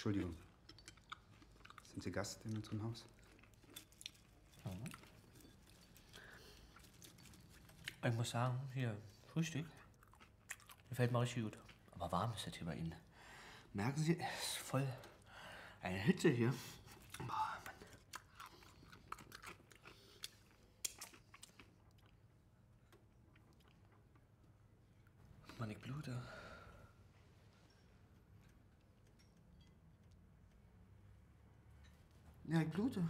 Entschuldigung. Sind Sie Gast in unserem Haus? Ich muss sagen, hier, Frühstück, gefällt mir richtig gut. Aber warm ist das hier bei Ihnen. Merken Sie, es ist voll eine Hitze hier. Boah, Mann. Mann, ich blute. Ja, ich blute.